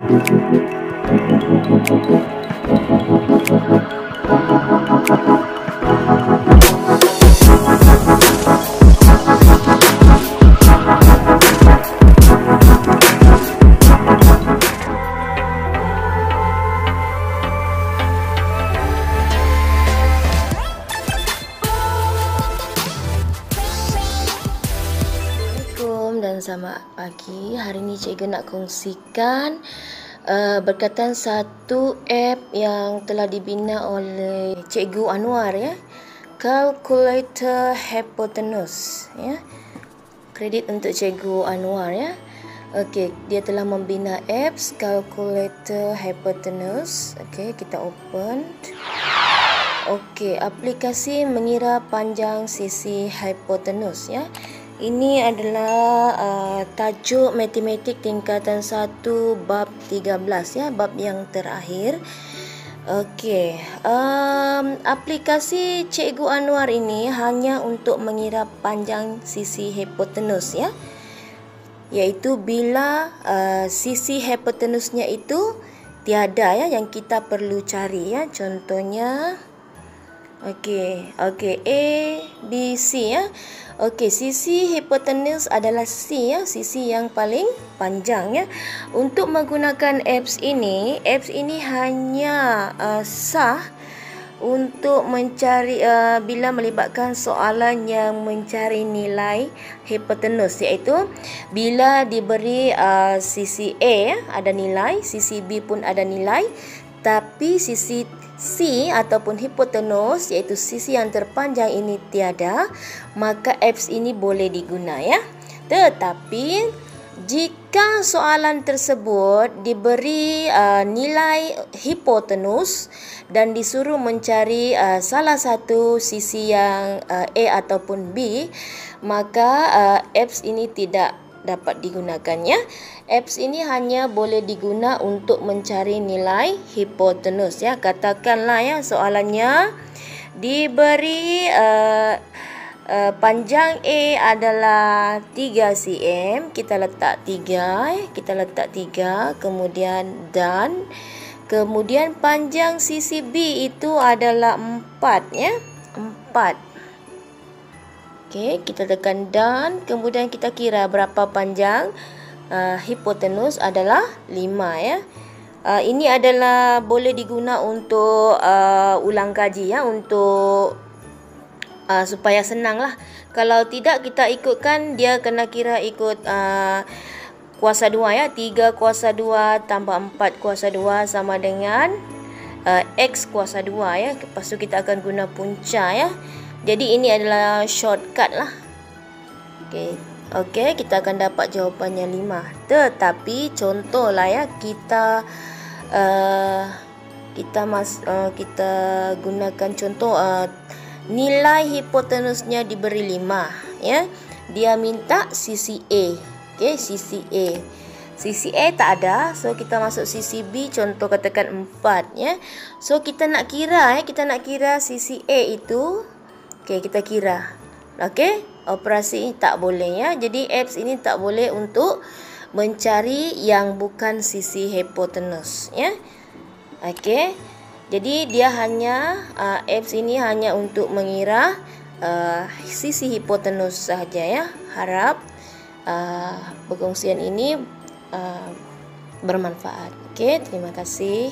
dan selamat pagi. Hari ini cikgu nak kongsikan uh, berkaitan satu app yang telah dibina oleh cikgu Anwar ya. Calculator Hypotenuse ya. Kredit untuk cikgu Anwar ya. Okey, dia telah membina apps Calculator Hypotenuse. Okey, kita open. Okey, aplikasi mengira panjang sisi hipotenus ya. Ini adalah uh, tajuk matematik tingkatan 1 bab 13 ya, bab yang terakhir. Okey, um, aplikasi Cikgu Anwar ini hanya untuk mengira panjang sisi hipotenus ya. Iaitu bila uh, sisi hipotenusnya itu tiada ya yang kita perlu cari ya. Contohnya Okey, okey A, B, C ya. Okey, sisi hipotenus adalah C ya, sisi yang paling panjang ya. Untuk menggunakan apps ini, apps ini hanya uh, sah untuk mencari uh, bila melibatkan soalan yang mencari nilai hipotenus iaitu bila diberi uh, sisi A ya, ada nilai, sisi B pun ada nilai tapi sisi C ataupun hipotenus iaitu sisi yang terpanjang ini tiada maka apps ini boleh diguna ya. Tetapi jika soalan tersebut diberi uh, nilai hipotenus dan disuruh mencari uh, salah satu sisi yang uh, A ataupun B maka uh, apps ini tidak dapat digunakan ya. Apps ini hanya boleh diguna untuk mencari nilai hipotenus ya. Katakanlah ya soalannya diberi uh, uh, panjang A adalah 3 cm. Kita letak 3 ya. Kita letak 3 kemudian dan kemudian panjang sisi B itu adalah 4 ya. 4 Okey, kita tekan dan kemudian kita kira berapa panjang uh, hipotenus adalah 5 ya. Uh, ini adalah boleh diguna untuk uh, ulang kaji ya untuk uh, supaya senanglah. Kalau tidak kita ikutkan dia kena kira ikut uh, kuasa 2 ya. 3 kuasa 2 tambah 4 kuasa 2 sama dengan uh, x kuasa 2 ya. Lepas tu kita akan guna punca ya. Jadi ini adalah shortcut lah. Okey. Okey, kita akan dapat jawapannya 5. Tetapi contohlah ya kita uh, kita mas uh, kita gunakan contoh uh, nilai hipotenusnya diberi 5 ya. Dia minta sisi A. Okey, sisi A. Sisi A tak ada, so kita masuk sisi B, contoh katakan 4 ya. So kita nak kira ya, kita nak kira sisi A itu Okey, kita kira. Okey, operasi ini tak boleh ya. Jadi apps ini tak boleh untuk mencari yang bukan sisi hipotenus ya. Okey. Jadi dia hanya uh, apps ini hanya untuk mengira uh, sisi hipotenus sahaja ya. Harap uh, perkongsian ini uh, bermanfaat. Okey, terima kasih.